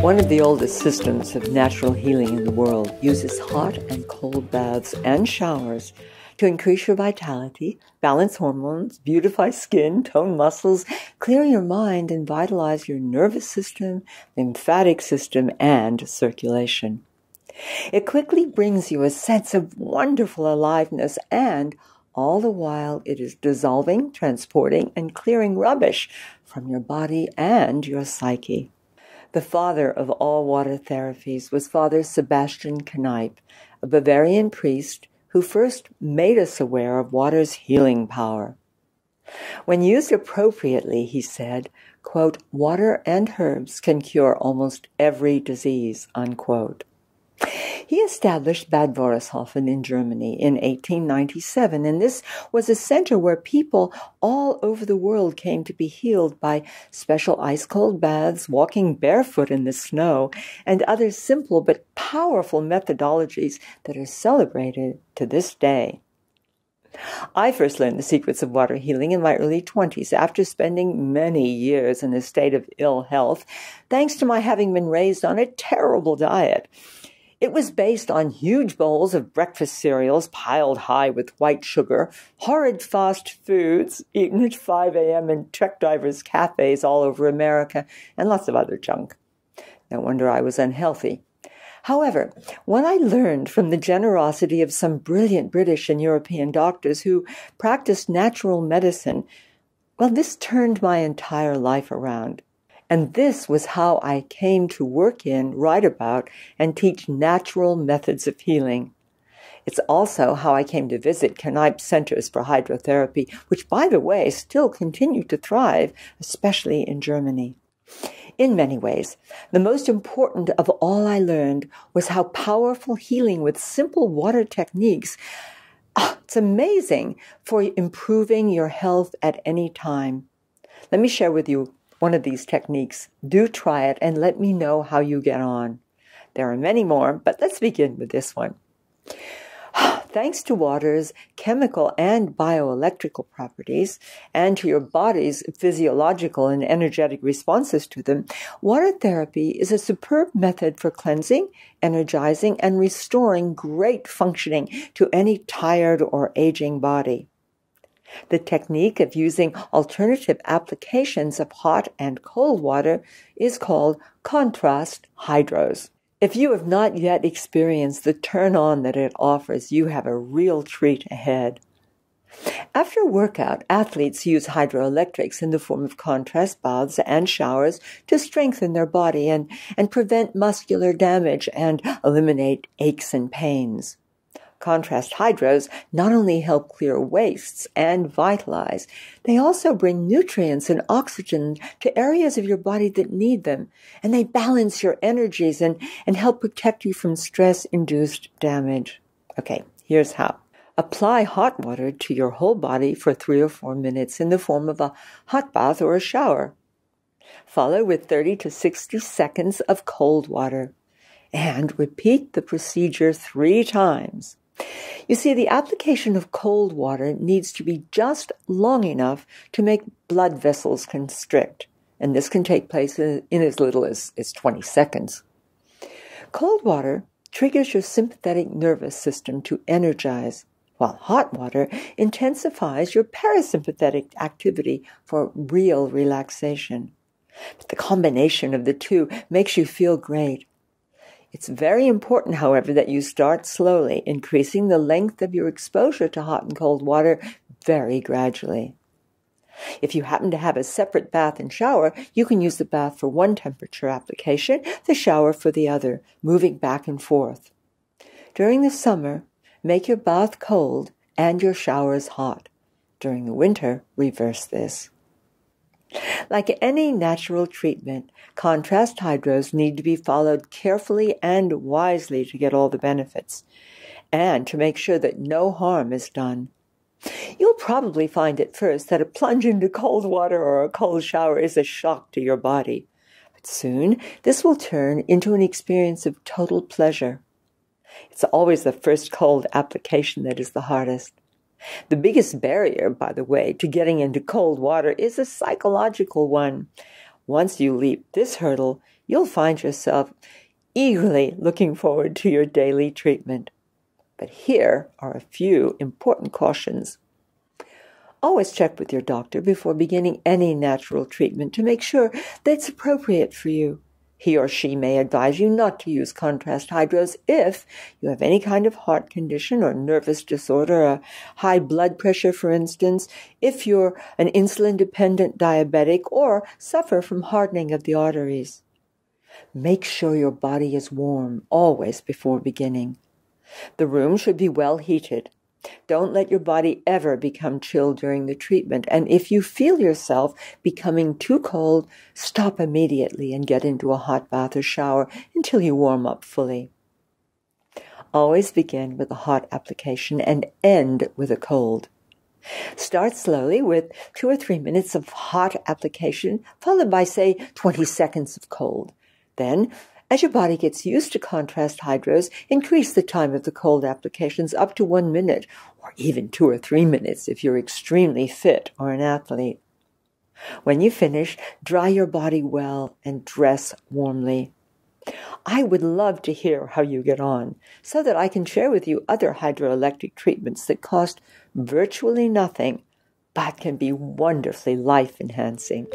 One of the oldest systems of natural healing in the world uses hot and cold baths and showers to increase your vitality, balance hormones, beautify skin, tone muscles, clear your mind, and vitalize your nervous system, lymphatic system, and circulation. It quickly brings you a sense of wonderful aliveness and all the while it is dissolving, transporting, and clearing rubbish from your body and your psyche. The father of all water therapies was Father Sebastian Kneipp, a Bavarian priest who first made us aware of water's healing power. When used appropriately, he said, quote, water and herbs can cure almost every disease, unquote. He established Bad Wörishofen in Germany in 1897, and this was a center where people all over the world came to be healed by special ice cold baths, walking barefoot in the snow, and other simple but powerful methodologies that are celebrated to this day. I first learned the secrets of water healing in my early 20s after spending many years in a state of ill health, thanks to my having been raised on a terrible diet. It was based on huge bowls of breakfast cereals piled high with white sugar, horrid fast foods eaten at 5 a.m. in truck drivers' cafes all over America, and lots of other junk. No wonder I was unhealthy. However, when I learned from the generosity of some brilliant British and European doctors who practiced natural medicine, well, this turned my entire life around. And this was how I came to work in, write about, and teach natural methods of healing. It's also how I came to visit Kneipp Centers for Hydrotherapy, which, by the way, still continue to thrive, especially in Germany. In many ways, the most important of all I learned was how powerful healing with simple water techniques oh, it's amazing for improving your health at any time. Let me share with you one of these techniques. Do try it and let me know how you get on. There are many more, but let's begin with this one. Thanks to water's chemical and bioelectrical properties, and to your body's physiological and energetic responses to them, water therapy is a superb method for cleansing, energizing, and restoring great functioning to any tired or aging body. The technique of using alternative applications of hot and cold water is called contrast hydros. If you have not yet experienced the turn on that it offers, you have a real treat ahead. After workout, athletes use hydroelectrics in the form of contrast baths and showers to strengthen their body and, and prevent muscular damage and eliminate aches and pains. Contrast hydros not only help clear wastes and vitalize, they also bring nutrients and oxygen to areas of your body that need them, and they balance your energies and, and help protect you from stress induced damage. Okay, here's how. Apply hot water to your whole body for three or four minutes in the form of a hot bath or a shower. Follow with 30 to 60 seconds of cold water and repeat the procedure three times. You see, the application of cold water needs to be just long enough to make blood vessels constrict, and this can take place in, as little as, as 20 seconds. Cold water triggers your sympathetic nervous system to energize, while hot water intensifies your parasympathetic activity for real relaxation. But the combination of the two makes you feel great. It's very important, however, that you start slowly, increasing the length of your exposure to hot and cold water very gradually. If you happen to have a separate bath and shower, you can use the bath for one temperature application, the shower for the other, moving back and forth. During the summer, make your bath cold and your showers hot. During the winter, reverse this. Like any natural treatment, contrast hydros need to be followed carefully and wisely to get all the benefits, and to make sure that no harm is done. You'll probably find at first that a plunge into cold water or a cold shower is a shock to your body. But soon, this will turn into an experience of total pleasure. It's always the first cold application that is the hardest. The biggest barrier, by the way, to getting into cold water is a psychological one. Once you leap this hurdle, you'll find yourself eagerly looking forward to your daily treatment. But here are a few important cautions. Always check with your doctor before beginning any natural treatment to make sure that it's appropriate for you. He or she may advise you not to use contrast hydros if you have any kind of heart condition or nervous disorder, a high blood pressure, for instance, if you're an insulin dependent diabetic, or suffer from hardening of the arteries. Make sure your body is warm always before beginning. The room should be well heated. Don't let your body ever become chilled during the treatment. And if you feel yourself becoming too cold, stop immediately and get into a hot bath or shower until you warm up fully. Always begin with a hot application and end with a cold. Start slowly with two or three minutes of hot application, followed by, say, 20 seconds of cold. Then as your body gets used to contrast hydros, increase the time of the cold applications up to one minute, or even two or three minutes if you're extremely fit or an athlete. When you finish, dry your body well and dress warmly. I would love to hear how you get on so that I can share with you other hydroelectric treatments that cost virtually nothing but can be wonderfully life enhancing.